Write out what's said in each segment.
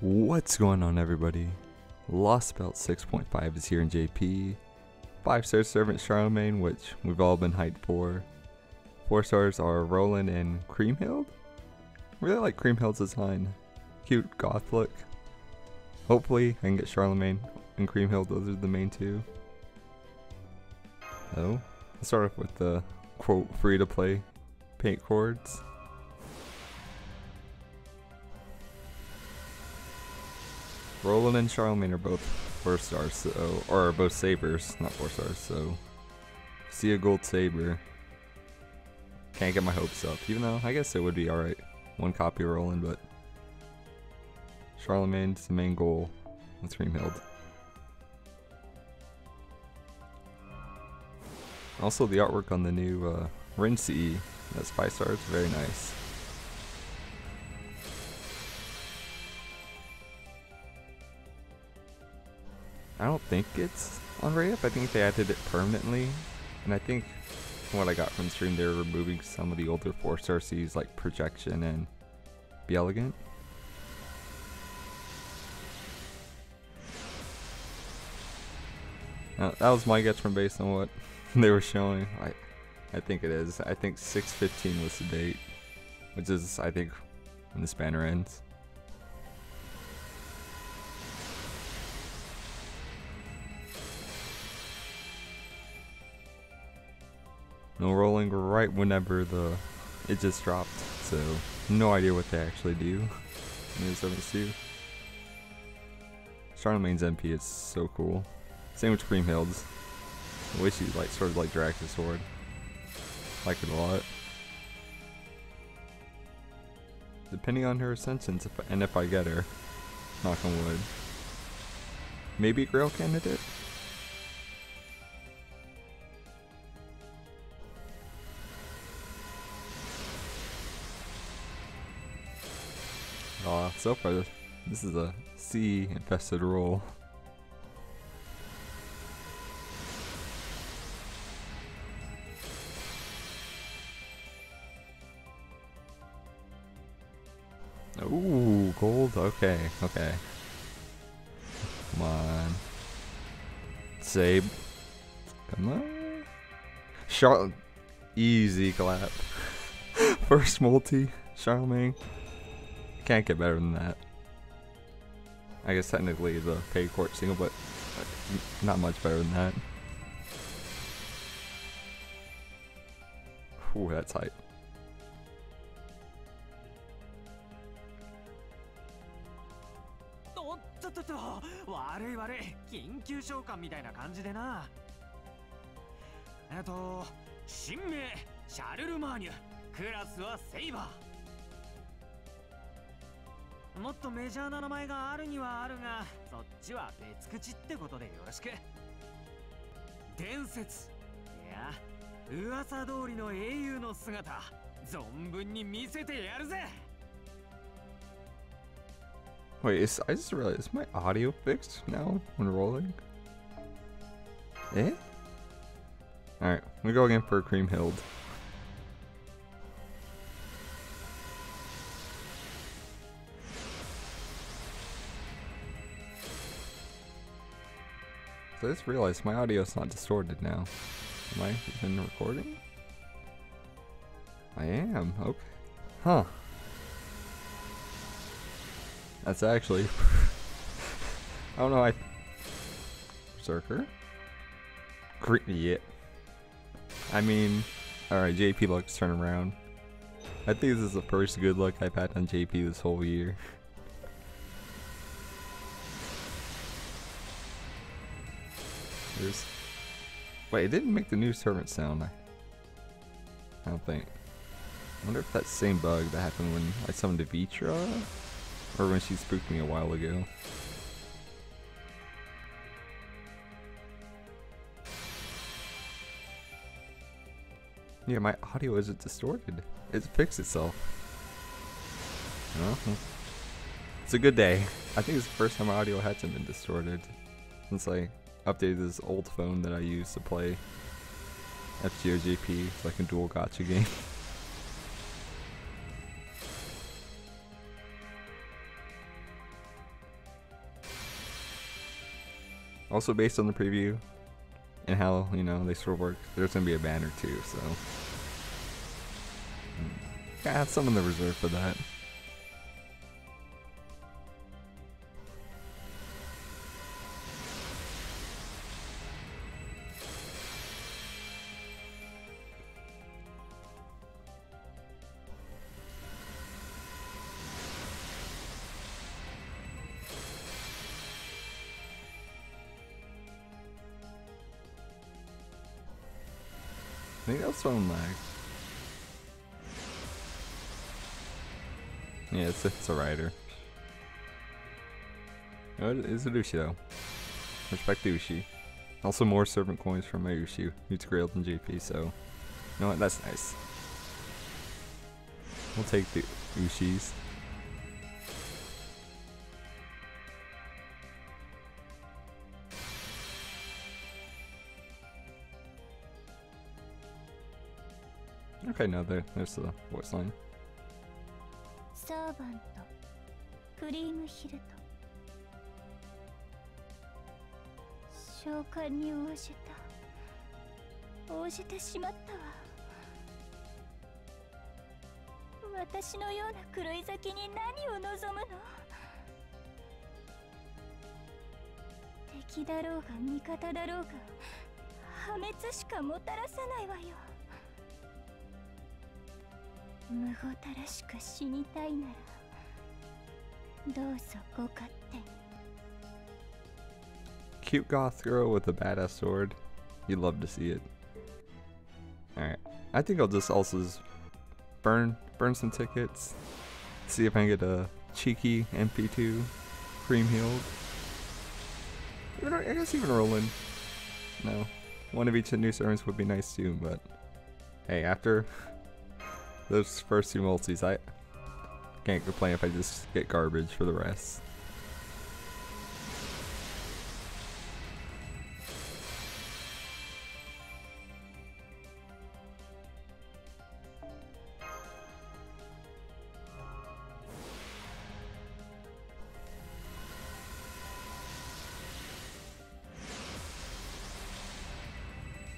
What's going on, everybody? Lost Belt 6.5 is here in JP. 5 star Servant Charlemagne, which we've all been hyped for. 4 stars are Roland and Kriemhild. Really like Kriemhild's design. Cute goth look. Hopefully, I can get Charlemagne and Kriemhild, those are the main two. So, let's start off with the quote free to play paid quartz. Roland and Charlemagne are both four stars, so or both sabers, not four stars. So see a gold saber. Can't get my hopes up, even though I guess it would be alright. One copy of Roland, but Charlemagne's the main goal Let's Kriemhild. Also, the artwork on the new uh, Rincy, that's five stars, very nice. I don't think it's on rate up. I think they added it permanently. And I think from what I got from stream, they're removing some of the older 4-star Cs like Projection and Be Elegant. Now, that was my guess from based on what they were showing. I, I think it is. I think 615 was the date, which is, I think, when the spanner ends. No rolling right whenever the it just dropped, so no idea what they actually do in the 72. Charlemagne's NP is so cool. Same with Kriemhild's. I wish he like sort of like dragged his sword. Like it a lot. Depending on her ascensions if, and if I get her. Knock on wood. Maybe Grail candidate? So far this is a sea infested roll. Ooh, gold. Okay, okay. Come on. Save. Come on. Charlotte. Easy clap. First multi. Charlemagne. Can't get better than that. I guess technically the pay court single, but not much better than that. Ooh, that's hype. みたいな感じでなえっと新名シャルルマーニュクラスはセイバーもっとメジャーな名前があるにはあるがそっちは別口ってことでよろしく伝説いや噂通りの英雄の姿存分に見せてやるぜ Wait, is, I just realized, is my audio fixed now when rolling? Eh? Alright, we go again for Creamhild. So I just realized my audio is not distorted now. Am I even recording? I am, okay. Huh. That's actually. I don't know. I. Berserker. Great. Yeah. I mean, all right. JP looks turn around. I think this is the first good look I've had on JP this whole year. There's. Wait, it didn't make the new servant sound. I, don't think. I wonder if that same bug that happened when I summoned Vritra or when she spooked me a while ago. Yeah, my audio isn't distorted. It fixed itself. Well, it's a good day. I think it's the first time my audio hasn't been distorted since I updated this old phone that I used to play FGO JP, so I dual gacha game. also based on the preview and how, you know, they sort of work, there's going to be a banner too, so. Mm. I have some in the reserve for that. Think that's phone lag. Yeah, it's a, it's a rider. Oh, it is a Ushi though. Respect to Ushi. Also more servant coins from my Ushi, It's grailed in JP, so you know what, that's nice. We'll take the Ushis. Okay, no, there, there's the voice line. サーバントクリームヒルト召喚に応じた応じてしまったわ私のような狂い咲きに何を望むの敵だろうが味方だろうが破滅しかもたらさないわよむごたらしく死にたいならどうぞご勝手 Cute goth girl with a badass sword. You'd love to see it. Alright. I think I'll just also just burn burn some tickets. See if I can get a cheeky NP2 cream healed. Even, I guess even Roland. No. One of each of new servants would be nice too, but hey, after those first two multis, I can't complain if I just get garbage for the rest.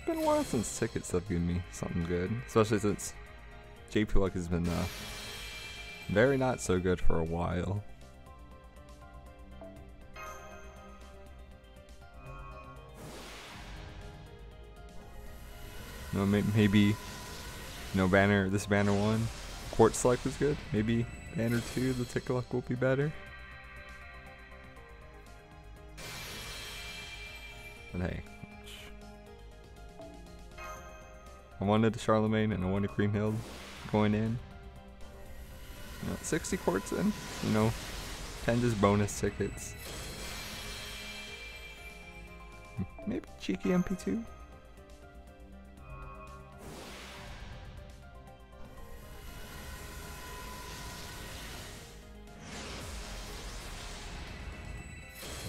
been a while since tickets have given me something good, especially since JP Luck has been uh, very not so good for a while. No, may- maybe no banner. This banner one, Quartz Select was good. Maybe banner two, the tick luck will be better. But hey, I wanted Charlemagne and I wanted Kriemhild going in. You know, 60 quartz in, you know, 10 just bonus tickets. Maybe cheeky NP2?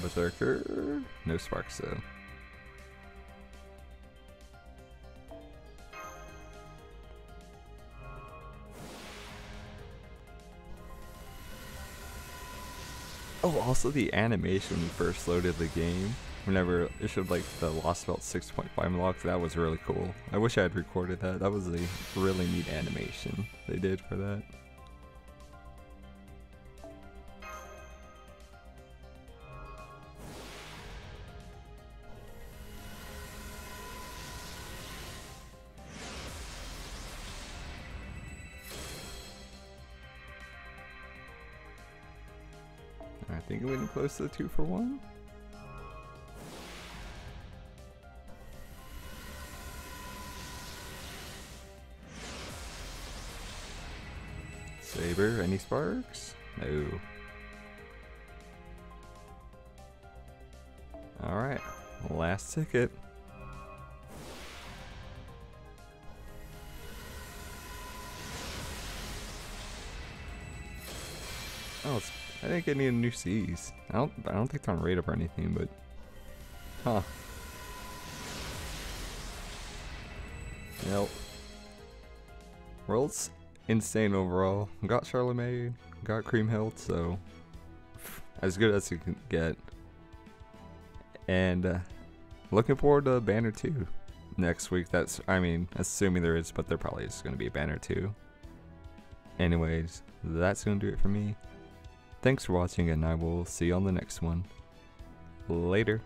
Berserker? No sparks though. Oh, also the animation when you first loaded the game, whenever it showed like the Lost Belt 6.5 unlock, that was really cool. I wish I had recorded that. That was a really neat animation they did for that. Think we're getting close to the two for one. Saber, any sparks? No. Alright, last ticket. Oh, it's, I think I need a new C's. I don't I don't think they're on radar or anything, but huh. Nope. World's insane overall. Got Charlemagne, got Cream so as good as you can get. And uh, looking forward to Banner 2 next week. That's, I mean, assuming there is, but there probably is going to be a Banner 2. Anyways, that's going to do it for me. Thanks for watching and I will see you on the next one. Later.